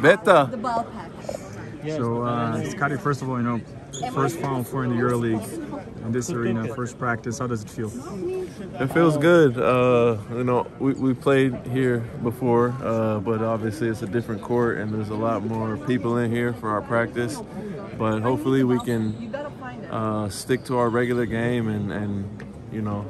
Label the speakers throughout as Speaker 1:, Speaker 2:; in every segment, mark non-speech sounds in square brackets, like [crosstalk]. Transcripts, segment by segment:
Speaker 1: Beta.
Speaker 2: The ball pack.
Speaker 3: So, uh, Scottie, first of all, you know, first Final Four in the EuroLeague in this arena, first practice. How does it feel?
Speaker 1: It feels good. Uh, you know, we, we played here before, uh, but obviously it's a different court and there's a lot more people in here for our practice. But hopefully we can uh, stick to our regular game and, and you know,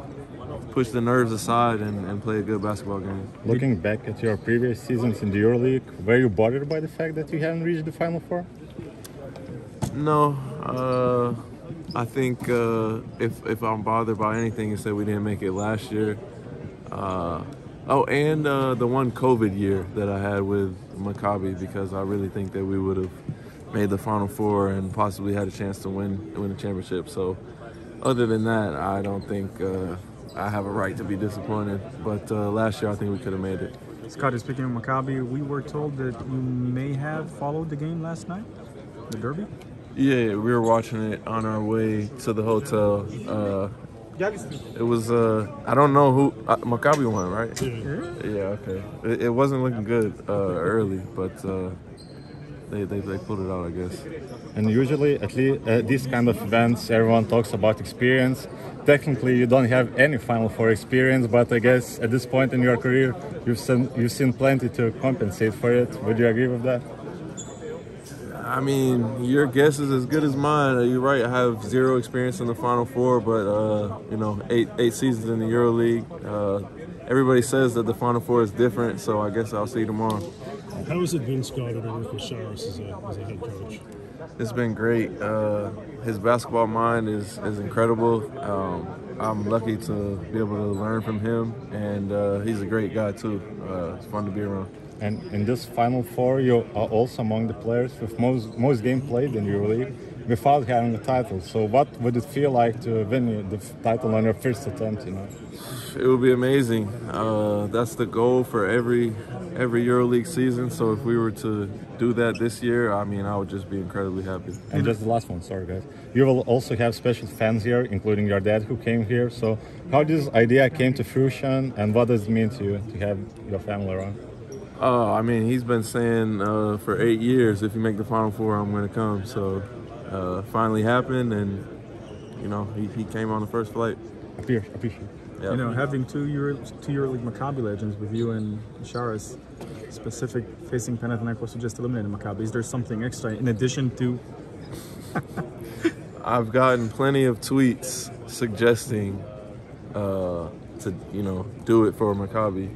Speaker 1: push the nerves aside and, and play a good basketball game.
Speaker 4: Looking back at your previous seasons in the EuroLeague, were you bothered by the fact that you haven't reached the Final Four?
Speaker 1: No, uh, I think uh, if if I'm bothered by anything, it's that we didn't make it last year. Uh, oh, and uh, the one COVID year that I had with Maccabi, because I really think that we would have made the Final Four and possibly had a chance to win win the championship. So, other than that, I don't think uh, I have a right to be disappointed. But uh, last year, I think we could have made it.
Speaker 3: Scottie, speaking of Maccabi, we were told that you may have followed the game last night, the Derby.
Speaker 1: Yeah, we were watching it on our way to the hotel. Uh, it was uh, I don't know who uh, Maccabi won, right?
Speaker 3: Yeah.
Speaker 1: Yeah, okay. It, it wasn't looking good uh, early, but uh, they, they they pulled it out, I guess.
Speaker 4: And usually, at least uh, these kind of events, everyone talks about experience. Technically, you don't have any Final Four experience, but I guess at this point in your career, you've seen you've seen plenty to compensate for it. Would you agree with that?
Speaker 1: I mean, your guess is as good as mine. Uh, You're right. I have zero experience in the Final Four, but uh, you know, eight eight seasons in the EuroLeague. Uh, everybody says that the Final Four is different, so I guess I'll see you tomorrow.
Speaker 5: How has it been, Scott, to work with Saras as a, as a head coach?
Speaker 1: It's been great. Uh, his basketball mind is, is incredible. Um, I'm lucky to be able to learn from him, and uh, he's a great guy too. Uh, it's fun to be around.
Speaker 4: And in this Final Four, you are also among the players with most most game played in EuroLeague without having a title. So, what would it feel like to win the title on your first attempt? You know.
Speaker 1: It would be amazing. Uh, that's the goal for every every EuroLeague season. So if we were to do that this year, I mean, I would just be incredibly happy.
Speaker 4: And just the last one, sorry guys. You will also have special fans here, including your dad who came here. So how this idea came to fruition and what does it mean to you to have your family around?
Speaker 1: Uh, I mean, he's been saying uh, for eight years, if you make the Final Four, I'm going to come. So uh, finally happened, and you know, he, he came on the first flight.
Speaker 4: Appreciate appreciate
Speaker 1: Yeah.
Speaker 3: You know, having two Euro, two EuroLeague Maccabi legends with you and Saras, specific facing Panathinaikos who just eliminated Maccabi. Is there something extra in addition to? [laughs]
Speaker 1: I've gotten plenty of tweets suggesting uh, to you know do it for Maccabi,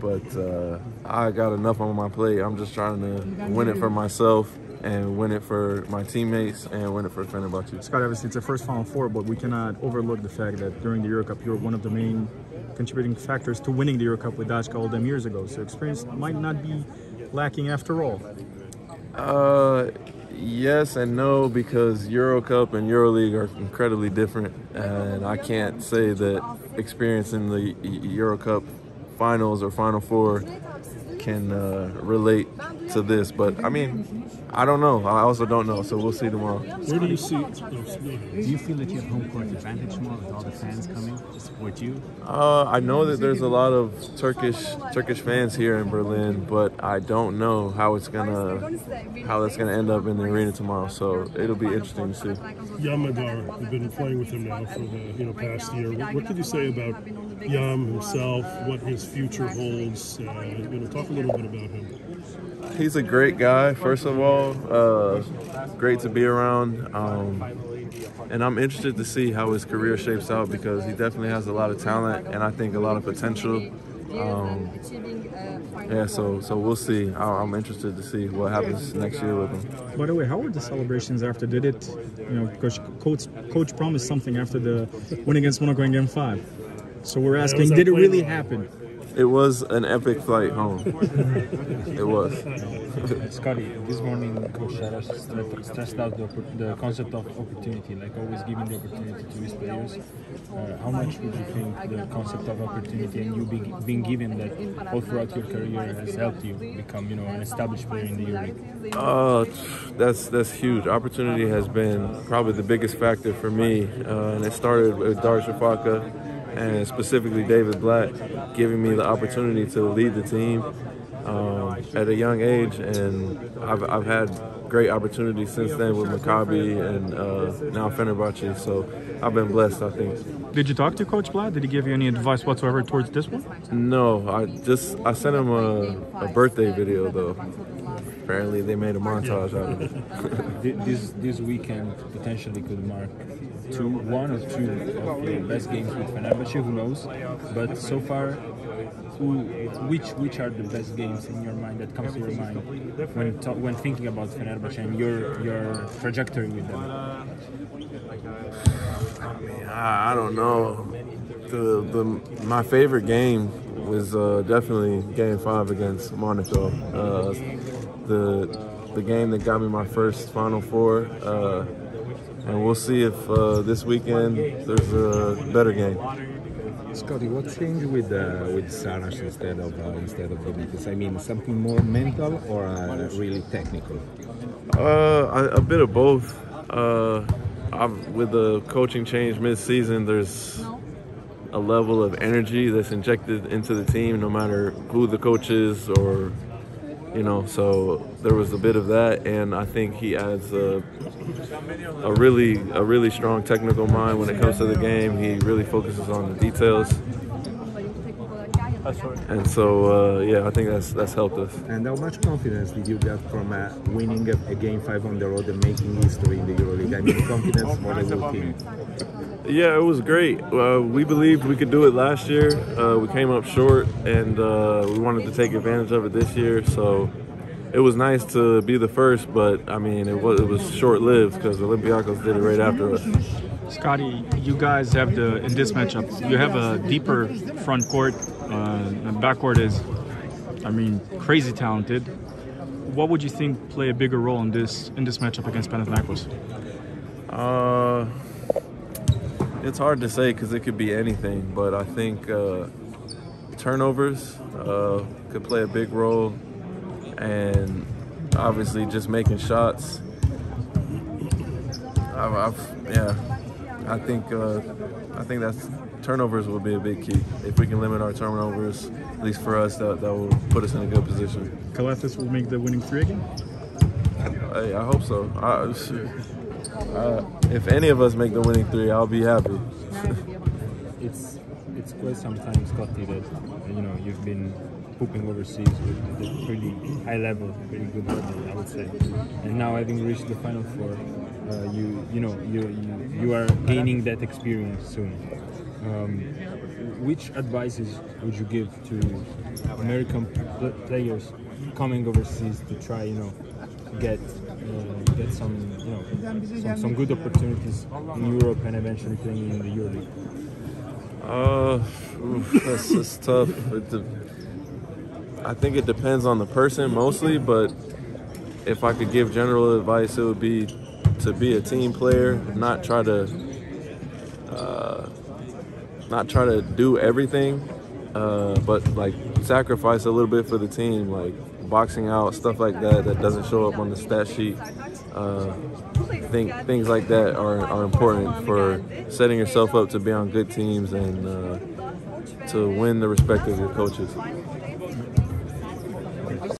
Speaker 1: but uh, I got enough on my plate. I'm just trying to win it for myself and win it for my teammates and win it for Fenerbahce.
Speaker 3: Scott, obviously it's a first Final Four, but we cannot overlook the fact that during the Euro Cup you were one of the main contributing factors to winning the Euro Cup with Dachka all them years ago. So experience might not be lacking after all.
Speaker 1: Uh, yes and no because Euro Cup and EuroLeague are incredibly different, and I can't say that experience in the Euro Cup finals or Final Four can uh, relate to this. But I mean, I don't know. I also don't know, so we'll see tomorrow.
Speaker 5: Where do you see? Oh,
Speaker 6: Do you feel that you have home court advantage tomorrow with all the fans coming to support you?
Speaker 1: Uh, I know that there's a lot of Turkish Turkish fans here in Berlin, but I don't know how it's gonna how that's gonna end up in the arena tomorrow. So it'll be interesting to see.
Speaker 5: Yam Madar, you've been playing with him now for the you know past year. What, what could you say about Yam himself? What his future holds? Uh, you know, talk a little bit about him.
Speaker 1: He's a great guy, first of all. Uh, great to be around. Um, and I'm interested to see how his career shapes out because he definitely has a lot of talent and I think a lot of potential. Um, yeah, so so we'll see. I- I'm interested to see what happens next year with him.
Speaker 3: By the way, how were the celebrations after? Did it, you know, because coach coach promised something after the win against Monaco in Game Five. So we're asking,
Speaker 5: was that
Speaker 3: did it really
Speaker 5: well?
Speaker 3: happen?
Speaker 1: It was an epic flight home. [laughs] it was.
Speaker 7: Scottie, this morning Coach Saras stressed out the, the concept of opportunity, like always giving the opportunity to his players. Uh, how much would you think the concept of opportunity and you being, being given that all throughout your career has helped you become, you know, an established player in the EuroLeague?
Speaker 1: Uh, that's that's huge. Opportunity has been probably the biggest factor for me, uh, and it started with Darüşşafaka and specifically David Blatt giving me the opportunity to lead the team. Um, at a young age, and I've, I've had great opportunities since then with Maccabi and uh, now Fenerbahce. So I've been blessed, I think.
Speaker 3: Did you talk to Coach Blatt? Did he give you any advice whatsoever towards this one?
Speaker 1: No, I just I sent him a, a birthday video though. Apparently, they made a montage out of it. [laughs]
Speaker 7: This this weekend potentially could mark two, one or two of the best games with Fenerbahce. Who knows? But so far, who, which which are the best games in your mind that comes to your mind when when thinking about Fenerbahce and your your trajectory with them?
Speaker 1: I, I don't know. The the my favorite game was uh, definitely Game Five against Monaco. Uh, the the game that got me my first Final Four, uh, and we'll see if uh, this weekend there's a better game.
Speaker 2: Scottie, what changed with uh, with Saras instead of uh, instead of Benitez? I mean, something more mental or uh, really technical?
Speaker 1: Uh, a, a bit of both. Uh, with the coaching change mid-season, there's a level of energy that's injected into the team, no matter who the coach is or you know. So there was a bit of that, and I think he adds a, a really a really strong technical mind when it comes to the game. He really focuses on the details, and so uh, yeah, I think that's that's helped us.
Speaker 2: And how much confidence did you get from uh, winning a, a game five on the road and making history in the EuroLeague? I mean, confidence for the whole team.
Speaker 1: Yeah, it was great. Uh, we believed we could do it last year. Uh, we came up short, and uh, we wanted to take advantage of it this year. So it was nice to be the first, but I mean, it was it was short lived because Olympiacos did it right after us.
Speaker 3: Scottie, you guys have the in this matchup. You have a deeper front court. Uh, and backcourt is, I mean, crazy talented. What would you think play a bigger role in this in this matchup against Panathinaikos?
Speaker 1: Uh, it's hard to say because it could be anything, but I think uh, turnovers uh, could play a big role, and obviously just making shots. I've, I've yeah, I think uh, I think that's turnovers will be a big key. If we can limit our turnovers, at least for us, that, that will put us in a good position.
Speaker 3: Calathes will make the winning three again.
Speaker 1: Hey, I hope so. I, uh, if any of us make the winning three, I'll be happy.
Speaker 7: it's it's quite some time, Scottie, that you know you've been hooping overseas with a pretty high level, very good level, I would say. And now having reached the final four, uh, you you know you, you you are gaining that experience soon. Um, which advices would you give to American pl- players coming overseas to try, you know, get uh, get some you know some, some good opportunities in Europe and eventually playing in the EuroLeague?
Speaker 1: Uh, oof, that's just tough. I think it depends on the person mostly, but if I could give general advice, it would be to be a team player, not try to, uh, not try to do everything, uh, but like sacrifice a little bit for the team, like boxing out stuff like that that doesn't show up on the stat sheet. Uh, think things like that are, are important for setting yourself up to be on good teams and uh, to win the respect of your coaches.